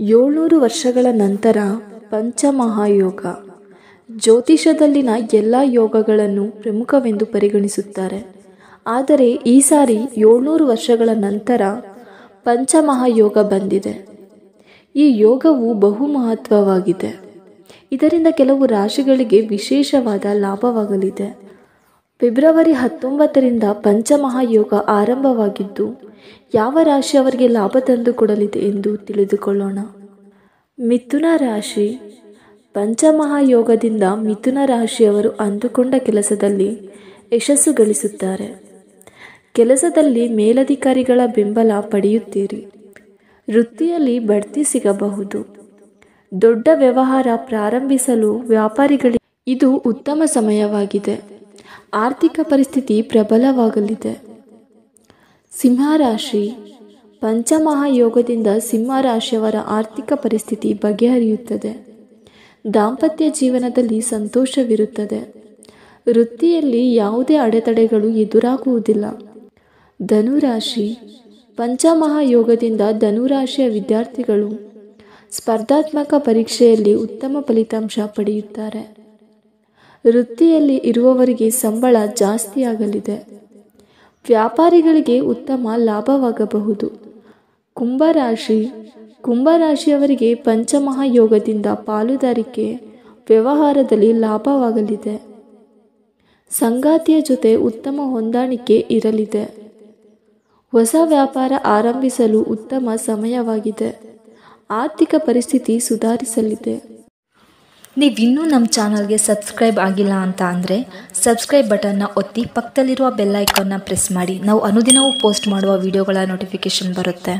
ಏಳ್ನೂರು ವರ್ಷಗಳ ನಂತರ ಪಂಚಮಹಾಯೋಗ. ಜ್ಯೋತಿಷದಲ್ಲಿನ ಎಲ್ಲ ಯೋಗಗಳನ್ನು ಪ್ರಮುಖವೆಂದು ಪರಿಗಣಿಸುತ್ತಾರೆ. ಆದರೆ ಈ ಸಾರಿ ಏಳ್ನೂರು ವರ್ಷಗಳ ನಂತರ ಪಂಚಮಹಾಯೋಗ ಬಂದಿದೆ. ಈ ಯೋಗವು ಬಹು ಮಹತ್ವವಾಗಿದೆ. ಇದರಿಂದ ಕೆಲವು ರಾಶಿಗಳಿಗೆ ವಿಶೇಷವಾದ ಲಾಭವಾಗಲಿದೆ. ಫೆಬ್ರವರಿ ಹತ್ತೊಂಬತ್ತರಿಂದ ಪಂಚಮಹಾಯೋಗ ಆರಂಭವಾಗಿದ್ದು ಯಾವ ರಾಶಿ ಅವರಿಗೆ ಲಾಭ ತಂದು ಕೊಡಲಿದೆ ಎಂದು ತಿಳಿದುಕೊಳ್ಳೋಣ. ಮಿಥುನ ರಾಶಿ. ಪಂಚಮಹಾಯೋಗದಿಂದ ಮಿಥುನ ರಾಶಿಯವರು ಅಂದುಕೊಂಡ ಕೆಲಸದಲ್ಲಿ ಯಶಸ್ಸು ಗಳಿಸುತ್ತಾರೆ. ಕೆಲಸದಲ್ಲಿ ಮೇಲಧಿಕಾರಿಗಳ ಬೆಂಬಲ ಪಡೆಯುತ್ತೀರಿ. ವೃತ್ತಿಯಲ್ಲಿ ಬಡ್ತಿ ಸಿಗಬಹುದು. ದೊಡ್ಡ ವ್ಯವಹಾರ ಪ್ರಾರಂಭಿಸಲು ವ್ಯಾಪಾರಿಗಳಿಗೆ ಇದು ಉತ್ತಮ ಸಮಯವಾಗಿದೆ. ಆರ್ಥಿಕ ಪರಿಸ್ಥಿತಿ ಪ್ರಬಲವಾಗಲಿದೆ. ಸಿಂಹರಾಶಿ. ಪಂಚಮಹಾಯೋಗದಿಂದ ಸಿಂಹರಾಶಿಯವರ ಆರ್ಥಿಕ ಪರಿಸ್ಥಿತಿ ಬಗೆಹರಿಯುತ್ತದೆ. ದಾಂಪತ್ಯ ಜೀವನದಲ್ಲಿ ಸಂತೋಷವಿರುತ್ತದೆ. ವೃತ್ತಿಯಲ್ಲಿ ಯಾವುದೇ ಅಡೆತಡೆಗಳು ಎದುರಾಗುವುದಿಲ್ಲ. ಧನುರಾಶಿ. ಪಂಚಮಹಾಯೋಗದಿಂದ ಧನುರಾಶಿಯ ವಿದ್ಯಾರ್ಥಿಗಳು ಸ್ಪರ್ಧಾತ್ಮಕ ಪರೀಕ್ಷೆಯಲ್ಲಿ ಉತ್ತಮ ಫಲಿತಾಂಶ ಪಡೆಯುತ್ತಾರೆ. ವೃತ್ತಿಯಲ್ಲಿ ಇರುವವರಿಗೆ ಸಂಬಳ ಜಾಸ್ತಿಯಾಗಲಿದೆ. ವ್ಯಾಪಾರಿಗಳಿಗೆ ಉತ್ತಮ ಲಾಭವಾಗಬಹುದು. ಕುಂಭರಾಶಿ, ಕುಂಭರಾಶಿಯವರಿಗೆ ಪಂಚಮಹಾಯೋಗದಿಂದ ಪಾಲುದಾರಿಕೆ ವ್ಯವಹಾರದಲ್ಲಿ ಲಾಭವಾಗಲಿದೆ. ಸಂಗಾತಿಯ ಜೊತೆ ಉತ್ತಮ ಹೊಂದಾಣಿಕೆ ಇರಲಿದೆ. ಹೊಸ ವ್ಯಾಪಾರ ಆರಂಭಿಸಲು ಉತ್ತಮ ಸಮಯವಾಗಿದೆ. ಆರ್ಥಿಕ ಪರಿಸ್ಥಿತಿ ಸುಧಾರಿಸಲಿದೆ. ನೀವಿನ್ನೂ ನಮ್ಮ ಚಾನಲ್ಗೆ ಸಬ್ಸ್ಕ್ರೈಬ್ ಆಗಿಲ್ಲ ಅಂತ ಅಂದರೆ ಸಬ್ಸ್ಕ್ರೈಬ್ ಬಟನ್ನ ಒತ್ತಿ ಪಕ್ಕದಲ್ಲಿರುವ ಬೆಲ್ ಐಕಾನ್ನ ಪ್ರೆಸ್ ಮಾಡಿ. ನಾವು ಅನುದಿನವೂ ಪೋಸ್ಟ್ ಮಾಡುವ ವಿಡಿಯೋಗಳ ನೋಟಿಫಿಕೇಷನ್ ಬರುತ್ತೆ.